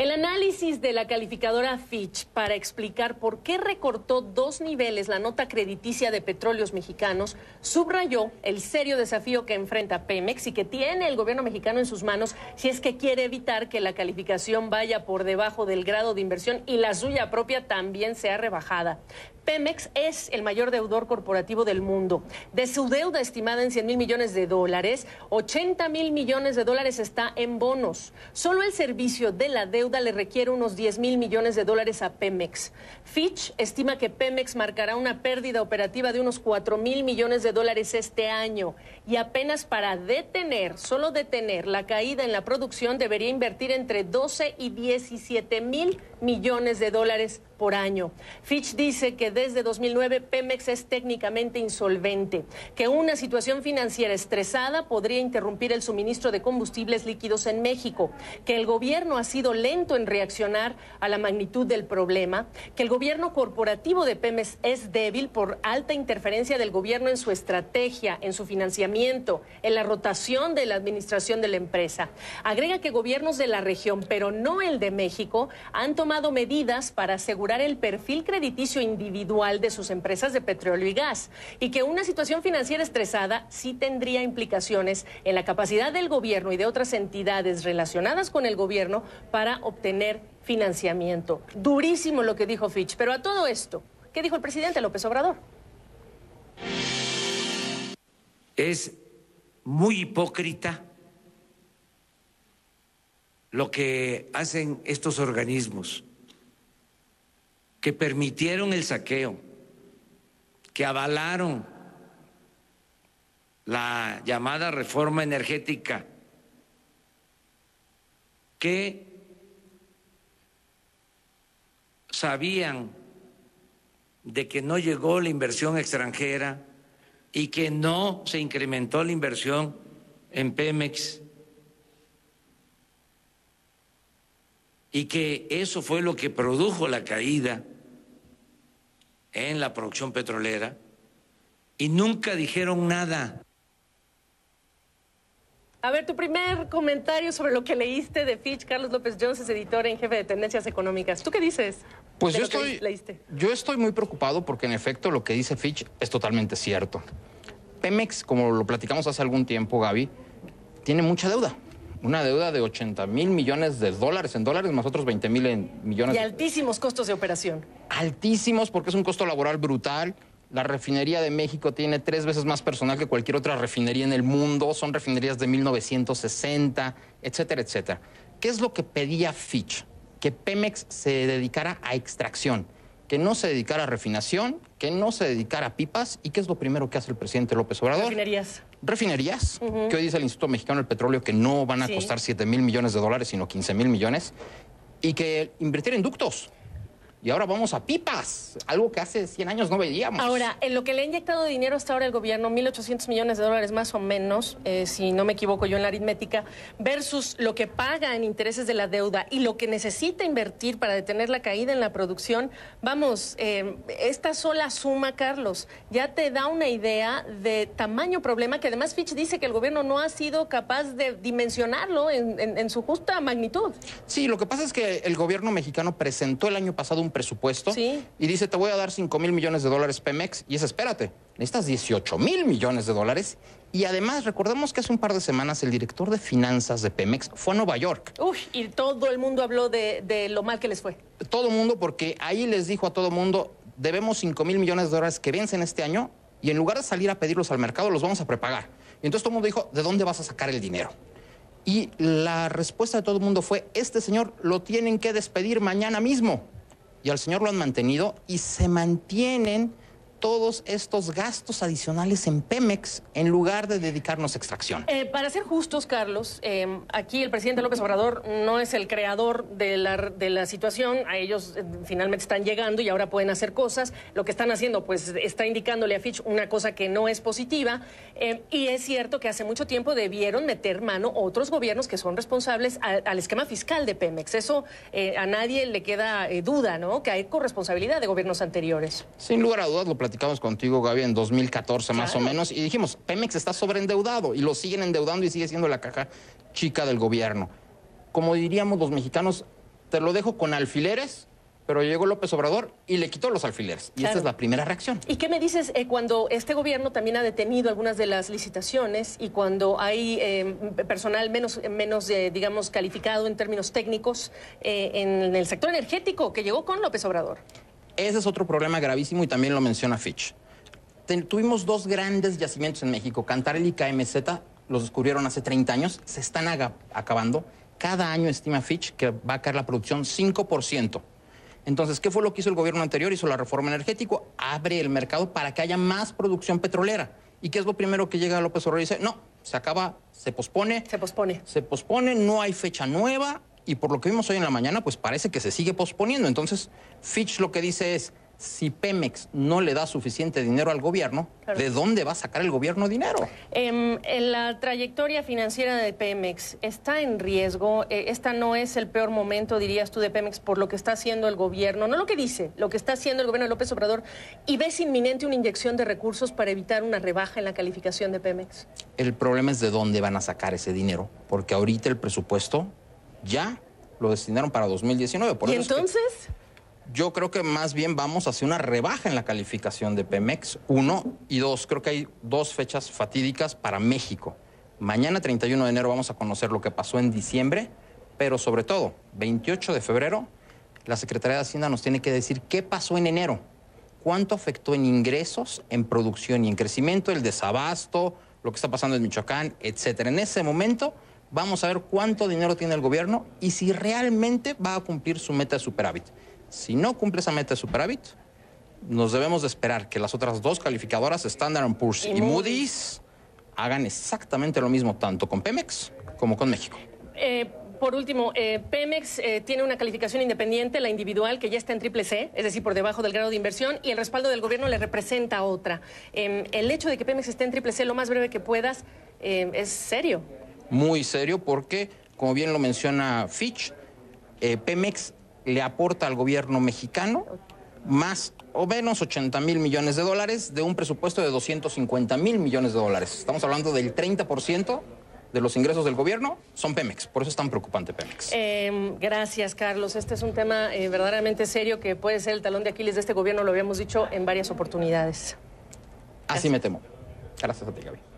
El análisis de la calificadora Fitch para explicar por qué recortó dos niveles la nota crediticia de petróleos mexicanos subrayó el serio desafío que enfrenta Pemex y que tiene el gobierno mexicano en sus manos si es que quiere evitar que la calificación vaya por debajo del grado de inversión y la suya propia también sea rebajada. Pemex es el mayor deudor corporativo del mundo. De su deuda estimada en 100 mil millones de dólares, 80 mil millones de dólares está en bonos. Solo el servicio de la deuda le requiere unos 10 mil millones de dólares a Pemex. Fitch estima que Pemex marcará una pérdida operativa de unos 4 mil millones de dólares este año y apenas para detener, solo detener la caída en la producción debería invertir entre 12 y 17 mil millones de dólares por año. Fitch dice que desde 2009 Pemex es técnicamente insolvente, que una situación financiera estresada podría interrumpir el suministro de combustibles líquidos en México, que el gobierno ha sido lento en reaccionar a la magnitud del problema, que el gobierno corporativo de Pemex es débil por alta interferencia del gobierno en su estrategia, en su financiamiento, en la rotación de la administración de la empresa. Agrega que gobiernos de la región, pero no el de México, han tomado medidas para asegurar el perfil crediticio individual de sus empresas de petróleo y gas y que una situación financiera estresada sí tendría implicaciones en la capacidad del gobierno y de otras entidades relacionadas con el gobierno para obtener financiamiento. Durísimo lo que dijo Fitch, pero a todo esto, ¿qué dijo el presidente López Obrador? Es muy hipócrita lo que hacen estos organismos que permitieron el saqueo, que avalaron la llamada reforma energética, que sabían de que no llegó la inversión extranjera y que no se incrementó la inversión en Pemex y que eso fue lo que produjo la caída en la producción petrolera y nunca dijeron nada. A ver, tu primer comentario sobre lo que leíste de Fitch, Carlos López Jones es editor en jefe de Tendencias Económicas. ¿Tú qué dices? Pues yo estoy, yo estoy muy preocupado porque en efecto lo que dice Fitch es totalmente cierto. Pemex, como lo platicamos hace algún tiempo, Gaby, tiene mucha deuda una deuda de 80 mil millones de dólares en dólares, más otros 20 mil en millones. Y altísimos costos de operación. Altísimos porque es un costo laboral brutal. La refinería de México tiene tres veces más personal que cualquier otra refinería en el mundo. Son refinerías de 1960, etcétera, etcétera. ¿Qué es lo que pedía Fitch? Que Pemex se dedicara a extracción, que no se dedicara a refinación, que no se dedicara a pipas. ¿Y qué es lo primero que hace el presidente López Obrador? Refinerías refinerías, que hoy dice el Instituto Mexicano del Petróleo que no van a costar 7 mil millones de dólares, sino 15 mil millones, y que invertir en ductos. Y ahora vamos a pipas, algo que hace 100 años no veíamos. Ahora, en lo que le ha inyectado dinero hasta ahora el gobierno, 1.800 millones de dólares más o menos, eh, si no me equivoco yo en la aritmética, versus lo que paga en intereses de la deuda y lo que necesita invertir para detener la caída en la producción, vamos, eh, esta sola suma, Carlos, ya te da una idea de tamaño problema que además Fitch dice que el gobierno no ha sido capaz de dimensionarlo en, en su justa magnitud. Sí, lo que pasa es que el gobierno mexicano presentó el año pasado un presupuesto y dice, te voy a dar 5 mil millones de dólares Pemex, y es, espérate, necesitas 18 mil millones de dólares. Y además, recordemos que hace un par de semanas el director de finanzas de Pemex fue a Nueva York. Uy, y todo el mundo habló de, de lo mal que les fue. Todo el mundo, porque ahí les dijo a todo el mundo, debemos 5 mil millones de dólares que vencen este año, y en lugar de salir a pedirlos al mercado, los vamos a prepagar. Y entonces todo el mundo dijo, ¿de dónde vas a sacar el dinero? Y la respuesta de todo el mundo fue, este señor lo tienen que despedir mañana mismo y al señor lo han mantenido y se mantienen todos estos gastos adicionales en Pemex en lugar de dedicarnos a extracción? Eh, para ser justos, Carlos, eh, aquí el presidente López Obrador no es el creador de la, de la situación, a ellos eh, finalmente están llegando y ahora pueden hacer cosas. Lo que están haciendo, pues está indicándole a Fitch una cosa que no es positiva. y es cierto que hace mucho tiempo debieron meter mano otros gobiernos que son responsables al esquema fiscal de Pemex. Eso a nadie le queda duda, ¿no? Que hay corresponsabilidad de gobiernos anteriores. Sin lugar a dudas, lo platicamos contigo, Gaby, en 2014 más o menos, y dijimos, Pemex está sobreendeudado, y lo siguen endeudando y sigue siendo la caja chica del gobierno. Como diríamos los mexicanos, te lo dejo con alfileres, pero llegó López Obrador y le quitó los alfileres. Y Claro. esta es la primera reacción. ¿Y qué me dices eh, cuando este gobierno también ha detenido algunas de las licitaciones y cuando hay eh, personal menos, menos eh, digamos, calificado en términos técnicos en el sector energético que llegó con López Obrador? Ese es otro problema gravísimo y también lo menciona Fitch. Ten- tuvimos dos grandes yacimientos en México, Cantarell y KMZ, los descubrieron hace 30 años, se están aga- acabando. Cada año estima Fitch que va a caer la producción 5%. Entonces, ¿qué fue lo que hizo el gobierno anterior? Hizo la reforma energética, abre el mercado para que haya más producción petrolera. ¿Y qué es lo primero que llega López Obrador y dice? No, se acaba, se pospone, Se pospone. se pospone, no hay fecha nueva y por lo que vimos hoy en la mañana, pues parece que se sigue posponiendo. Entonces, Fitch lo que dice es, si Pemex no le da suficiente dinero al gobierno, Claro. ¿de dónde va a sacar el gobierno dinero? Em, en la trayectoria financiera de Pemex está en riesgo. Eh, esta no es el peor momento, dirías tú, de Pemex por lo que está haciendo el gobierno. No lo que dice, lo que está haciendo el gobierno de López Obrador. ¿Y ves inminente una inyección de recursos para evitar una rebaja en la calificación de Pemex? El problema es de dónde van a sacar ese dinero, porque ahorita el presupuesto ya lo destinaron para 2019. Por ¿Y eso es que entonces? yo creo que más bien vamos hacia una rebaja en la calificación de Pemex, uno, y dos, creo que hay dos fechas fatídicas para México. Mañana, 31 de enero, vamos a conocer lo que pasó en diciembre, pero sobre todo, 28 de febrero, la Secretaría de Hacienda nos tiene que decir qué pasó en enero, cuánto afectó en ingresos, en producción y en crecimiento, el desabasto, lo que está pasando en Michoacán, etcétera. En ese momento vamos a ver cuánto dinero tiene el gobierno y si realmente va a cumplir su meta de superávit. Si no cumple esa meta de superávit, nos debemos de esperar que las otras dos calificadoras, Standard Poor's Y y, Moody's. Hagan exactamente lo mismo tanto con Pemex como con México. Eh, por último, eh, Pemex eh, tiene una calificación independiente, la individual, que ya está en triple C, es decir, por debajo del grado de inversión, y el respaldo del gobierno le representa otra. Em, el hecho de que Pemex esté en triple C lo más breve que puedas es serio. Muy serio porque, como bien lo menciona Fitch, eh, Pemex le aporta al gobierno mexicano más o menos 80 mil millones de dólares de un presupuesto de 250 mil millones de dólares. Estamos hablando del 30% de los ingresos del gobierno son Pemex. Por eso es tan preocupante Pemex. Em, gracias, Carlos. Este es un tema eh, verdaderamente serio que puede ser el talón de Aquiles de este gobierno, lo habíamos dicho en varias oportunidades. Así me temo. Gracias a ti, Gaby.